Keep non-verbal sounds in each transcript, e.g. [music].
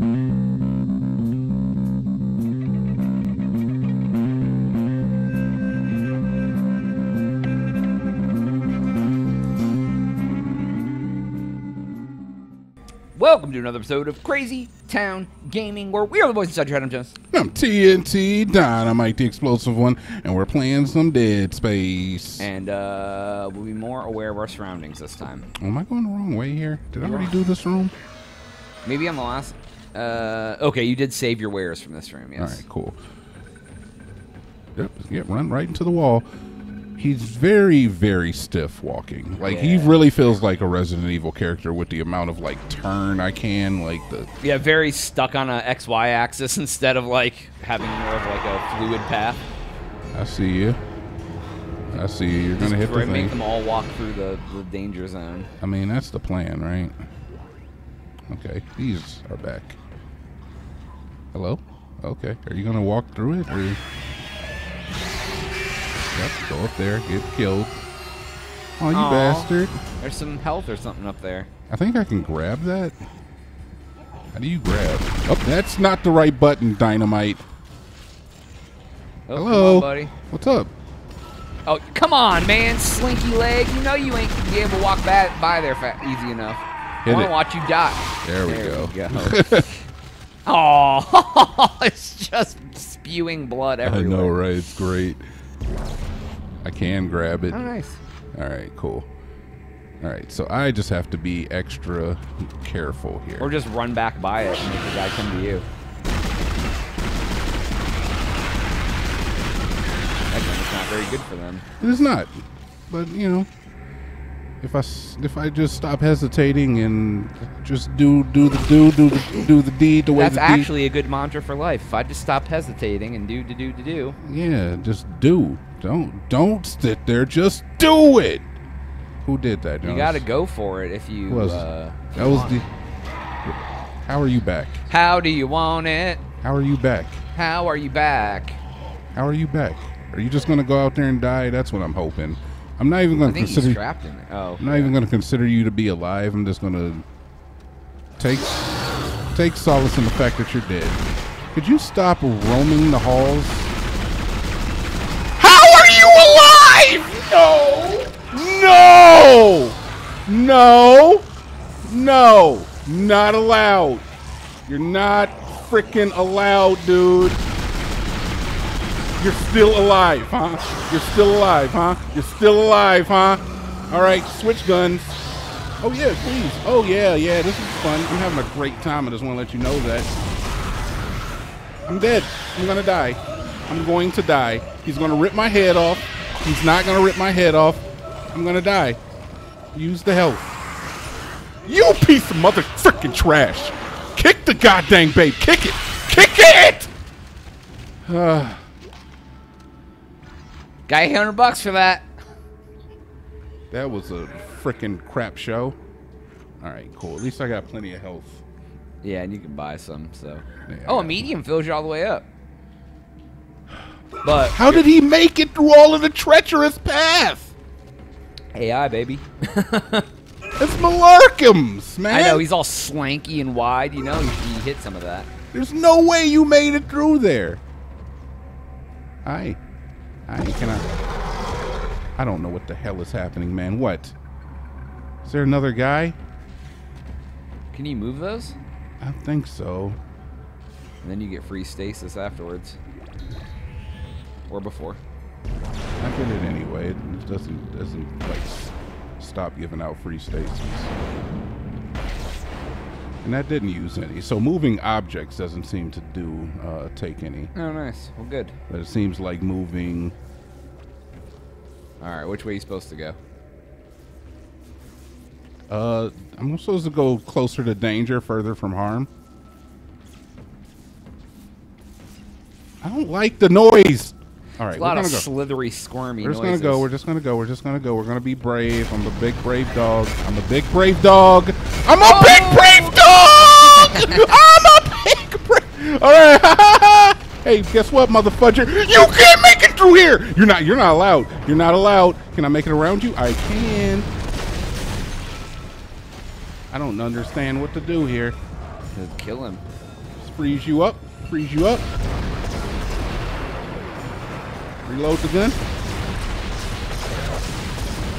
Welcome to another episode of Crazy Town Gaming, where we are the voice inside your head. I'm Jonaas. I'm TNT Dinomight, the explosive one, and we're playing some Dead Space. And uh, we'll be more aware of our surroundings this time. Am I going the wrong way here? Did I already do this room? Maybe on the last. Uh, okay, you did save your wares from this room, yes. All right, cool. Yep, yeah, run right into the wall. He's very, very stiff walking. Like he really feels like a Resident Evil character with the amount of like turn I can, like the Yeah, very stuck on a XY axis [laughs] instead of like having more of like a fluid path. I see you. I see you. You're gonna hit the Right, make them all walk through the, the danger zone. I mean, that's the plan, right? Okay, these are back. Hello? Okay, are you gonna walk through it or? Yep, go up there, get killed. Oh, you Aw. bastard! There's some health or something up there. I think I can grab that. How do you grab? Oh, that's not the right button, Dinomight. Oh, Hello, on, buddy. What's up? Oh, come on, man, slinky leg. You know you ain't gonna be able to walk by, by there fa- easy enough. Hit I want to watch you die. There we There go. [laughs] [laughs] Oh, [laughs] it's just spewing blood everywhere. I know, right? It's great. I can grab it. Oh, nice. All right, cool. All right, so I just have to be extra careful here. Or just run back by it and make the guy come to you. That gun's not very good for them. It is not, but you know, if I if I just stop hesitating and just do do the do do the do the deed the way That's the actually a good mantra for life. If I just stopped hesitating and do to do to do. deed, yeah, just do. Don't don't sit there. Just do it. Who did that? You got to go for it if you. Was uh, that was the. How are you back? How do you want it? How are you back? How are you back? How are you back? Are you just gonna go out there and die? That's what I'm hoping. I'm not even gonna think he's consider. trapped in there. Oh. I'm not even going to consider you to be alive. I'm just going to take take solace in the fact that you're dead. Could you stop roaming the halls? How are you alive? No! No! No! No! Not allowed. You're not freaking allowed, dude. You're still alive, huh? You're still alive, huh? You're still alive, huh? All right, switch guns. Oh yeah, please. Oh yeah, yeah. This is fun. I'm having a great time. I just want to let you know that. I'm dead. I'm gonna die. I'm going to die. He's gonna rip my head off. He's not gonna rip my head off. I'm gonna die. Use the health. You piece of mother freaking trash. Kick the goddamn babe. Kick it. Kick it. [sighs] Got 800 bucks for that. That was a freaking crap show. All right, cool. At least I got plenty of health. Yeah, and you can buy some. So. Yeah, oh, a medium fills you all the way up. But How did he make it through all of the treacherous path? AI baby. [laughs] It's Malarkums, man. I know he's all slanky and wide. You know, he, he hit some of that. There's no way you made it through there. Hi. Hi, can I... I don't know what the hell is happening, man. What? Is there another guy? Can you move those? I think so. And then you get free stasis afterwards. Or before. I get it anyway. It doesn't doesn't like stop giving out free stations. And that didn't use any. So moving objects doesn't seem to do uh, take any. Oh, nice. Well, good. But it seems like moving. All right, which way are you supposed to go? Uh, I'm supposed to go closer to danger, further from harm. I don't like the noise. All right, a we're lot of go. slithery, squirmy We're just noises. gonna go. We're just gonna go. We're just gonna go. We're gonna be brave. I'm a big brave dog. I'm a big brave dog. I'm a big brave dog. I'm a big brave. All right. [laughs] hey, guess what, motherfucker? You can't make it through here. You're not. You're not allowed. You're not allowed. Can I make it around you? I can. I don't understand what to do here. Just kill him. freeze you up. Freeze you up. Reload the gun.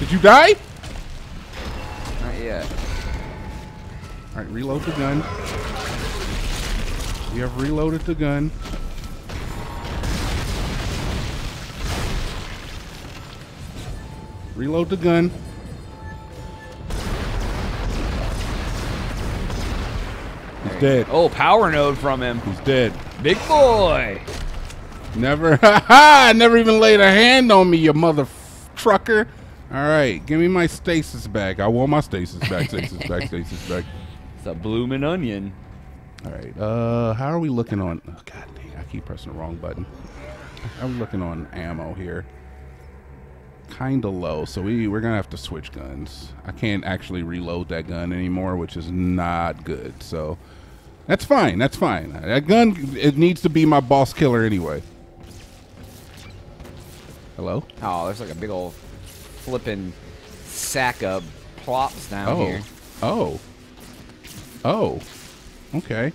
Did you die? Not yet. All right, reload the gun. We have reloaded the gun. Reload the gun. He's dead. Oh, power node from him. He's dead. Big boy. Never, [laughs] ha never even laid a hand on me, you mother trucker. All right, give me my stasis back. I want my stasis back, stasis back, [laughs] stasis back. It's a bloomin' onion. All right, uh, how are we looking on? Oh, God dang, I keep pressing the wrong button. I'm looking on ammo here? Kind of low, so we we're gonna have to switch guns. I can't actually reload that gun anymore, which is not good. So that's fine. That's fine. That gun it needs to be my boss killer anyway. Hello. Oh, there's like a big old flipping sack of plops down Oh. here. Oh. Oh. Okay.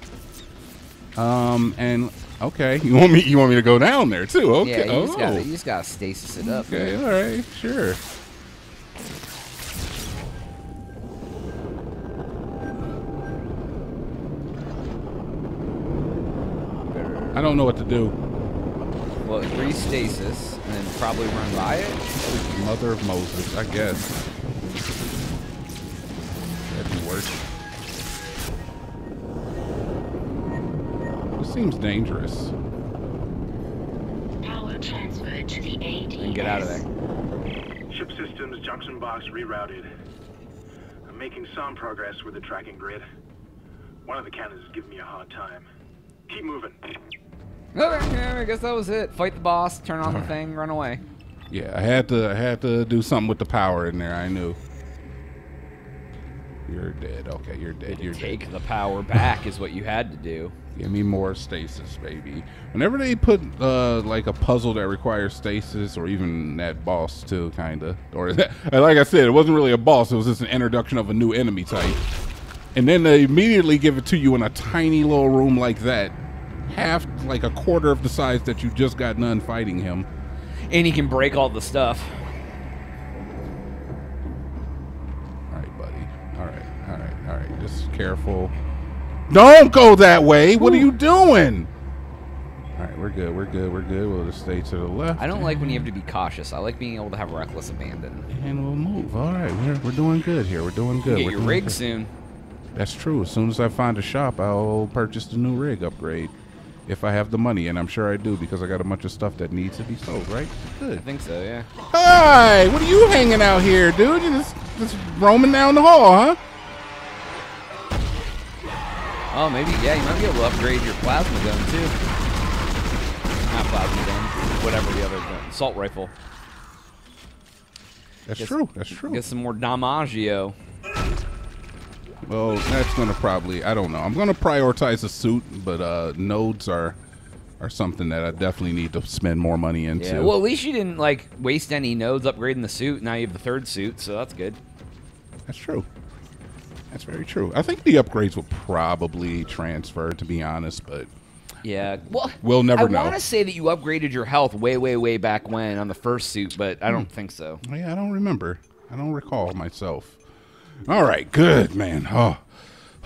Um and okay, you want me you want me to go down there too. Okay. Yeah, you just oh. gotta you just gotta stasis it up. Okay, all right, sure. I don't know what to do. Well, re-stasis and then probably run by it. Mother of Moses, I guess. That'd work. This seems dangerous. Power transferred to the ADS. And get out of there. Ship systems junction box rerouted. I'm making some progress with the tracking grid. One of the cannons is giving me a hard time. Keep moving. Okay, yeah, I guess that was it. Fight the boss, turn on the thing, run away. Yeah, I had to I had to do something with the power in there, I knew. You're dead. Okay, you're dead. You're Take dead. the power back is what you had to do. Give me more stasis, baby. Whenever they put uh, like a puzzle that requires stasis, or even that boss too, kinda, or [laughs] like I said, it wasn't really a boss. It was just an introduction of a new enemy type, and then they immediately give it to you in a tiny little room like that, half like a quarter of the size that you just got done fighting him. And he can break all the stuff. All right, buddy. All right, all right, all right. Just careful. Don't go that way. What are you doing? All right, we're good. We're good. We're good. We'll just stay to the left. I don't like when you have to be cautious. I like being able to have reckless abandon. And we'll move. All right, we're, we're doing good here. We're doing good. Get We're your rig good. soon. That's true. As soon as I find a shop, I'll purchase the new rig upgrade. If I have the money, and I'm sure I do because I got a bunch of stuff that needs to be sold, right? Good. I think so, yeah. Hi, what are you hanging out here, dude? You just, just roaming down the hall, huh? Oh, maybe, yeah, you might be able to upgrade your plasma gun, too. Not plasma gun, whatever the other gun. Assault rifle. That's Guess- true. That's true. Get some more Damaggio. Well, that's gonna probably I don't know. I'm gonna prioritize a suit, but uh nodes are are something that I definitely need to spend more money into. Yeah, well, at least you didn't, like, waste any nodes upgrading the suit. Now you have the third suit, so that's good. that's true. That's very true. I think the upgrades will probably transfer, to be honest, but Yeah. Well, We'll never I know. I want to say that you upgraded your health way, way, way back when on the first suit, but I Hmm. don't think so. yeah, I don't remember. I don't recall myself. All right, good man. Oh,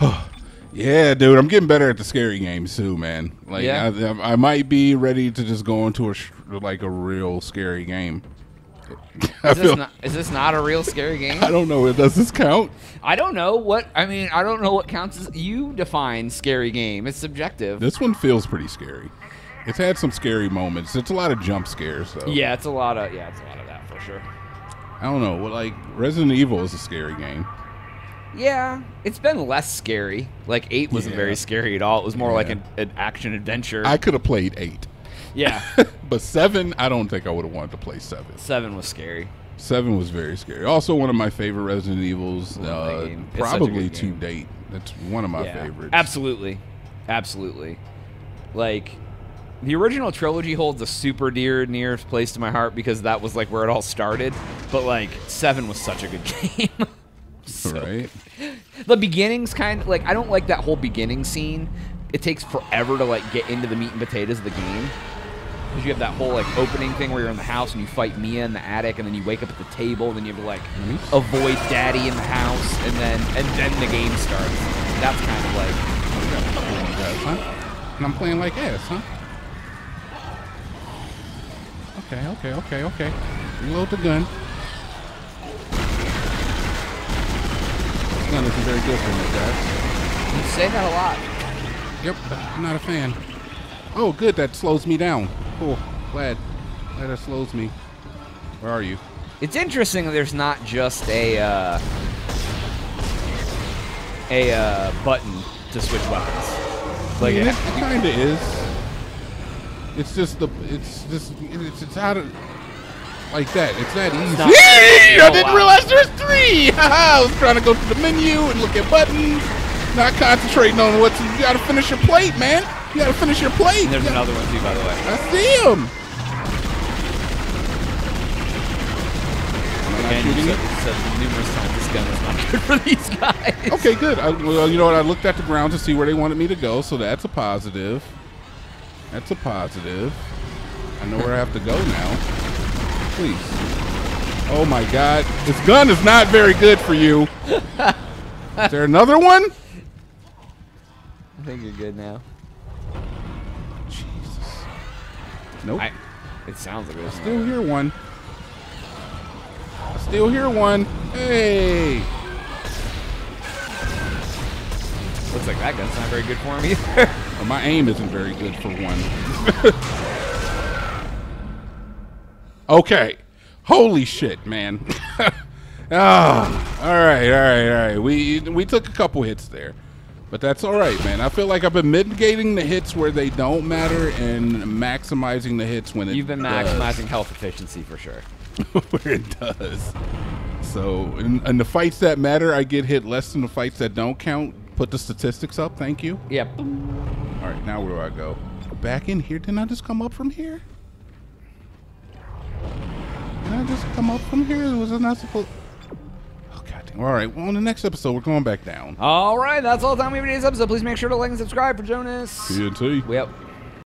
oh. yeah, dude. I'm getting better at the scary games too, man. Like, Yeah. I, I might be ready to just go into a sh- like a real scary game. [laughs] Is this, not, is this not a real scary game? [laughs] I don't know. Does this count? I don't know what. I mean, I don't know what counts as. You define scary game. It's subjective. This one feels pretty scary. It's had some scary moments. It's a lot of jump scares, though. Yeah, it's a lot of. Yeah, it's a lot of that for sure. I don't know. Well, like Resident Evil is a scary game. Yeah, it's been less scary. Like eight wasn't Yeah. very scary at all. It was more like an, an action adventure. I could have played eight, yeah, [laughs] but seven, I don't think I would have wanted to play seven. seven was scary. Seven was very scary. Also, one of my favorite Resident Evils, uh, game. It's such a probably to game. date. That's one of my yeah, favorites. Absolutely, absolutely. Like the original trilogy holds a super dear nearest place to my heart because that was like where it all started. But like seven was such a good [laughs] game. So- right? The beginning's kind of like I don't like that whole beginning scene it takes forever to like get into the meat and potatoes of the game. Because you have that whole like opening thing where you're in the house and you fight Mia in the attic, and then you wake up at the table, and then you have to like Mhm. avoid Daddy in the house, and then and then the game starts. That's kind of like Huh? And I'm playing like ass, huh? Okay, okay, okay, okay. Reload the gun. This gun isn't very good for me, guys. you say that a lot. Yep, I'm not a fan. Oh, good, that slows me down. Cool, glad. Glad that slows me. Where are you? It's interesting that there's not just a uh, a uh, button to switch weapons. Like I mean, it- it, kind of is. It's just the, it's just, it's, it's out of, like that. It's that easy. Yee! I didn't realize there's three. [laughs] Haha, I was trying to go to the menu and look at buttons, not concentrating on what's. You got to finish your plate, man. You got to finish your plate. and there's You another one too, by the way. I see him. Again, you shooting said, it? said numerous times this gun is not good [laughs] for these guys. Okay, good. I, well, you know what? I looked at the ground to see where they wanted me to go, so that's a positive. That's a positive. I know where I have to go now. Please. Oh my God, this gun is not very good for you. [laughs] is there another one? I think you're good now. Nope. I, it sounds like there's Still hear one. Still hear one. Hey. Looks like that gun's not very good for either. [laughs] Well, my aim isn't very good for one. [laughs] okay. Holy shit, man. [laughs] ah, all right, all right, all right. We we took a couple hits there, but that's all right, man. I feel like I've been mitigating the hits where they don't matter and maximizing the hits when it You've been does. maximizing health efficiency for sure. [laughs] where it does. So, in, in the fights that matter, I get hit less than the fights that don't count. Put the statistics up. Thank you. Yep. All right, now where do I go? Back in here? Didn't I just come up from here? Did I just come up from here? Was it not supposed? All right. Well, on the next episode, we're going back down. All right, that's all the time we have for today's episode. Please make sure to like and subscribe for Jonaas. TNT. Yep.